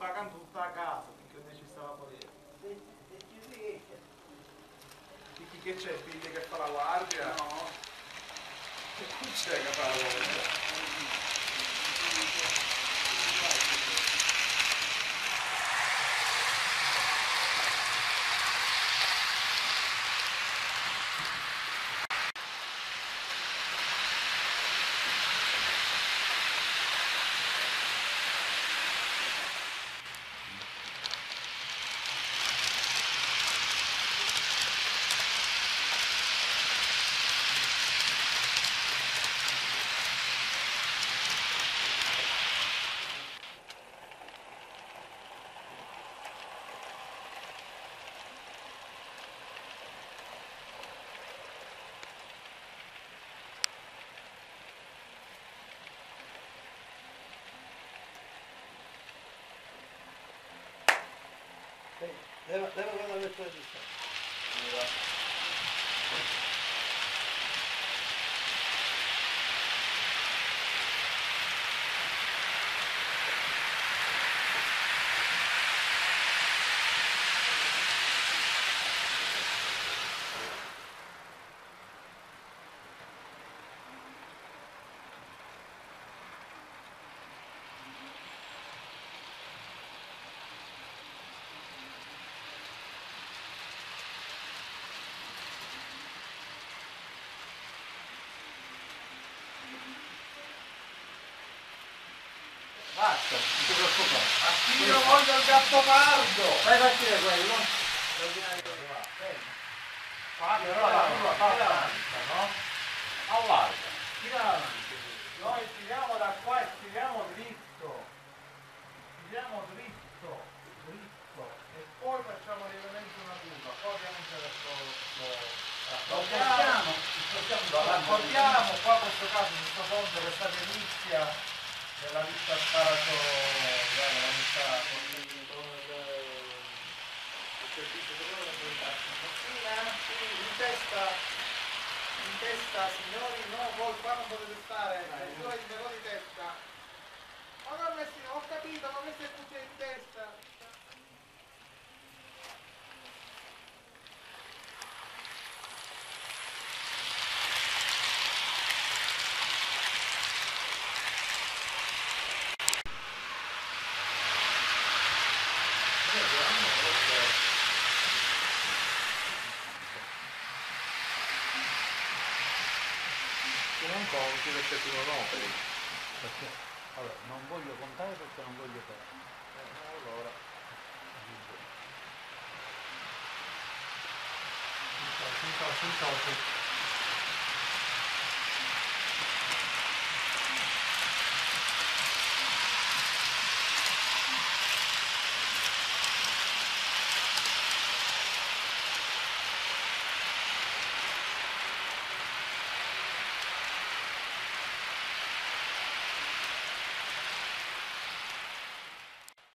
pagando tutta la casa perché non ci stava fuori. Chi che c'è? Figli che fa la guardia? No. Che c'è che fa la guardia? Devam, devam, devam, devam, devam. Basta, non ti preoccupare. Io voglio il gatto pardo! Fai partire quello. Fabio, Però la tua fa avanti, no? Allarga. tira avanti. Noi tiriamo da qua e tiriamo dritto. Tiriamo dritto, dritto. E poi facciamo lievemente una curva. Poi ovviamente verso lo... Spostiamo, lo raccordiamo, qua in questo caso in questo ponte questa delizia della vista sparato, dai, la vista in testa, in testa signori, no, voi qua non potete stare, addirittura il velo di testa. Ma non messi, ho capito, ma messi tutti in testa. Se non conti perché tu non operi. Perché, allora, non voglio contare perché non voglio perdere. Eh, allora. Sim, sim.